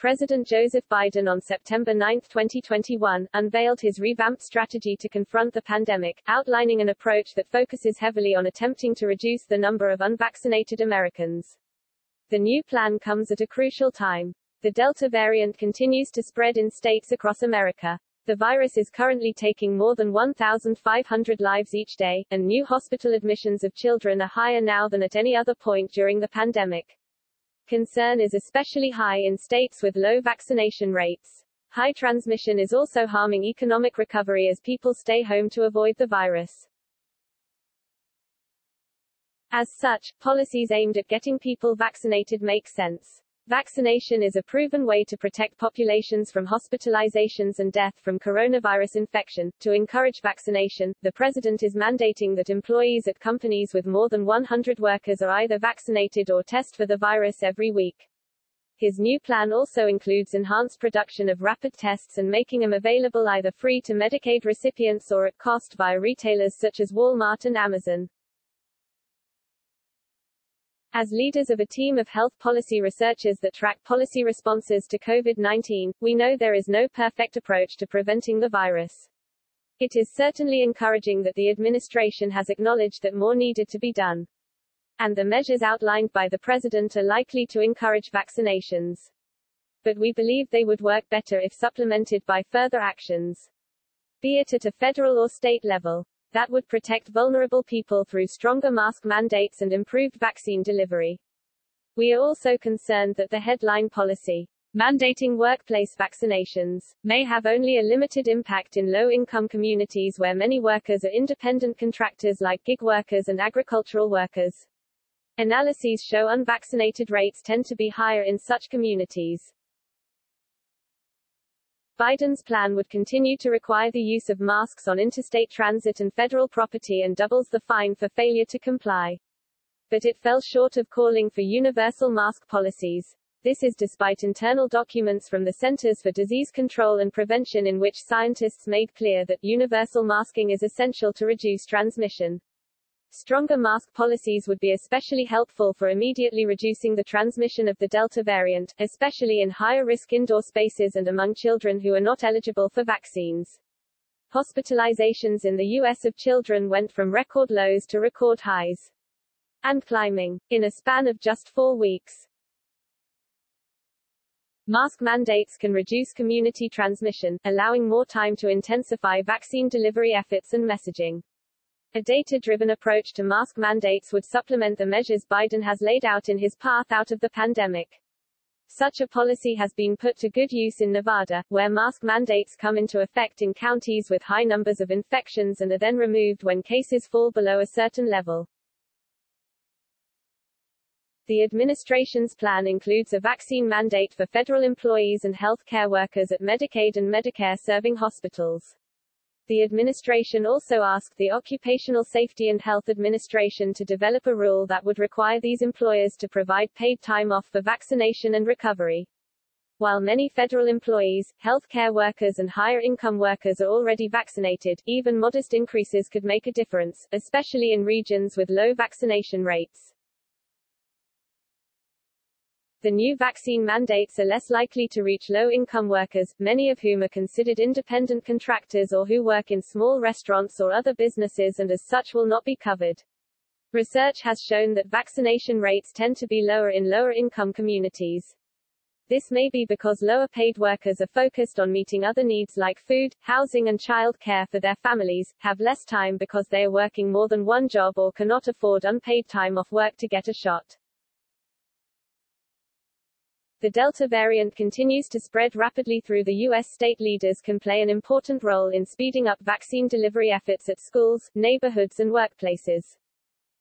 President Joseph Biden on September 9, 2021, unveiled his revamped strategy to confront the pandemic, outlining an approach that focuses heavily on attempting to reduce the number of unvaccinated Americans. The new plan comes at a crucial time. The Delta variant continues to spread in states across America. The virus is currently taking more than 1,500 lives each day, and new hospital admissions of children are higher now than at any other point during the pandemic. Concern is especially high in states with low vaccination rates. High transmission is also harming economic recovery as people stay home to avoid the virus. As such, policies aimed at getting people vaccinated make sense. Vaccination is a proven way to protect populations from hospitalizations and death from coronavirus infection. To encourage vaccination, the president is mandating that employees at companies with more than 100 workers are either vaccinated or test for the virus every week. His new plan also includes enhanced production of rapid tests and making them available either free to Medicaid recipients or at cost via retailers such as Walmart and Amazon. As leaders of a team of health policy researchers that track policy responses to COVID-19, we know there is no perfect approach to preventing the virus. It is certainly encouraging that the administration has acknowledged that more needed to be done. And the measures outlined by the president are likely to encourage vaccinations. But we believe they would work better if supplemented by further actions. Be it at a federal or state level that would protect vulnerable people through stronger mask mandates and improved vaccine delivery. We are also concerned that the headline policy, mandating workplace vaccinations, may have only a limited impact in low-income communities where many workers are independent contractors like gig workers and agricultural workers. Analyses show unvaccinated rates tend to be higher in such communities. Biden's plan would continue to require the use of masks on interstate transit and federal property and doubles the fine for failure to comply. But it fell short of calling for universal mask policies. This is despite internal documents from the Centers for Disease Control and Prevention in which scientists made clear that universal masking is essential to reduce transmission. Stronger mask policies would be especially helpful for immediately reducing the transmission of the Delta variant, especially in higher risk indoor spaces and among children who are not eligible for vaccines. Hospitalizations in the U.S. of children went from record lows to record highs. And climbing. In a span of just four weeks. Mask mandates can reduce community transmission, allowing more time to intensify vaccine delivery efforts and messaging. A data-driven approach to mask mandates would supplement the measures Biden has laid out in his path out of the pandemic. Such a policy has been put to good use in Nevada, where mask mandates come into effect in counties with high numbers of infections and are then removed when cases fall below a certain level. The administration's plan includes a vaccine mandate for federal employees and health care workers at Medicaid and Medicare serving hospitals. The administration also asked the Occupational Safety and Health Administration to develop a rule that would require these employers to provide paid time off for vaccination and recovery. While many federal employees, healthcare workers and higher income workers are already vaccinated, even modest increases could make a difference, especially in regions with low vaccination rates. The new vaccine mandates are less likely to reach low-income workers, many of whom are considered independent contractors or who work in small restaurants or other businesses and as such will not be covered. Research has shown that vaccination rates tend to be lower in lower-income communities. This may be because lower paid workers are focused on meeting other needs like food, housing and child care for their families, have less time because they are working more than one job or cannot afford unpaid time off work to get a shot. The Delta variant continues to spread rapidly through the U.S. State leaders can play an important role in speeding up vaccine delivery efforts at schools, neighborhoods and workplaces.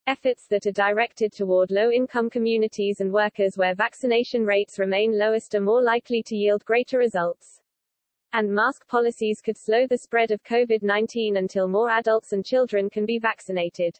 Efforts that are directed toward low-income communities and workers where vaccination rates remain lowest are more likely to yield greater results. And mask policies could slow the spread of COVID-19 until more adults and children can be vaccinated.